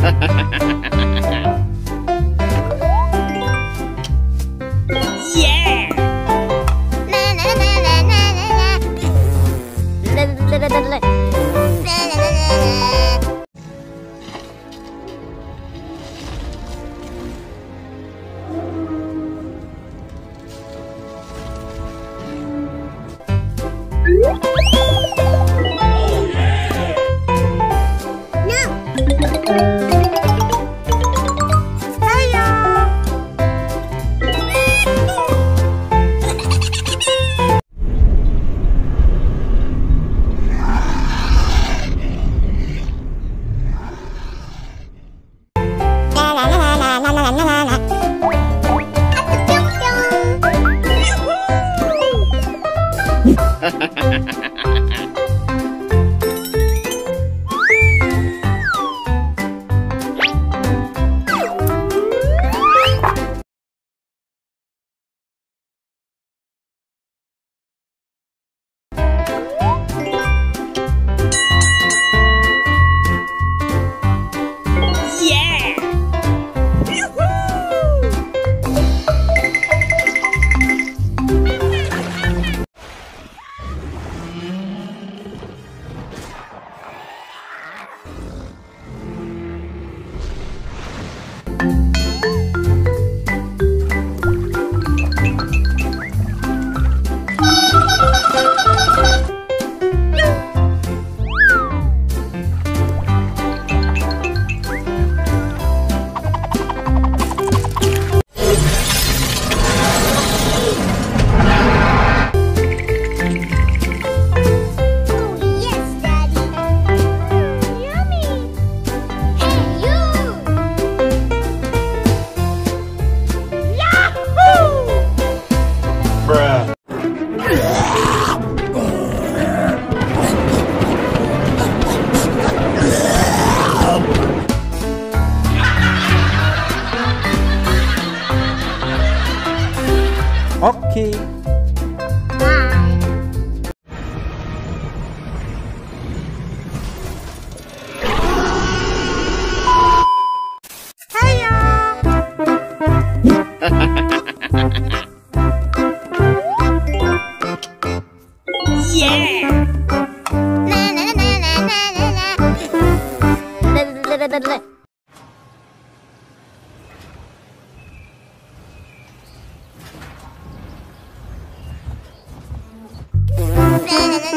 哈哈哈哈哈哈 Oke. Okay. No!